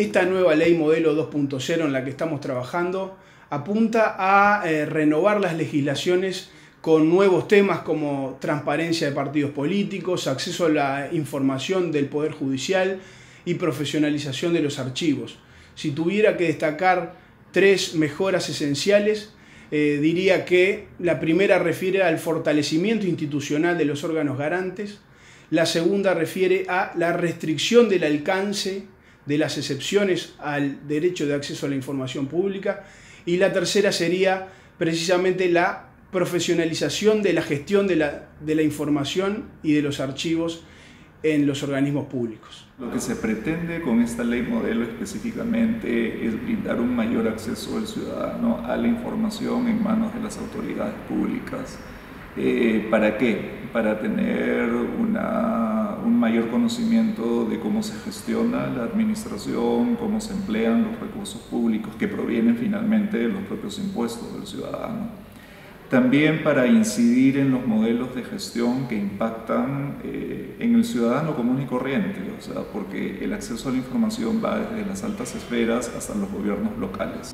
esta nueva ley modelo 2.0 en la que estamos trabajando apunta a eh, renovar las legislaciones con nuevos temas como transparencia de partidos políticos, acceso a la información del Poder Judicial y profesionalización de los archivos. Si tuviera que destacar tres mejoras esenciales, eh, diría que la primera refiere al fortalecimiento institucional de los órganos garantes, la segunda refiere a la restricción del alcance de las excepciones al derecho de acceso a la información pública y la tercera sería precisamente la profesionalización de la gestión de la, de la información y de los archivos en los organismos públicos. Lo que se pretende con esta ley modelo específicamente es brindar un mayor acceso del ciudadano a la información en manos de las autoridades públicas. Eh, ¿Para qué? Para tener una, un mayor conocimiento de cómo se gestiona la administración, cómo se emplean los recursos públicos que provienen finalmente de los propios impuestos del ciudadano también para incidir en los modelos de gestión que impactan eh, en el ciudadano común y corriente, o porque el acceso a la información va desde las altas esferas hasta los gobiernos locales.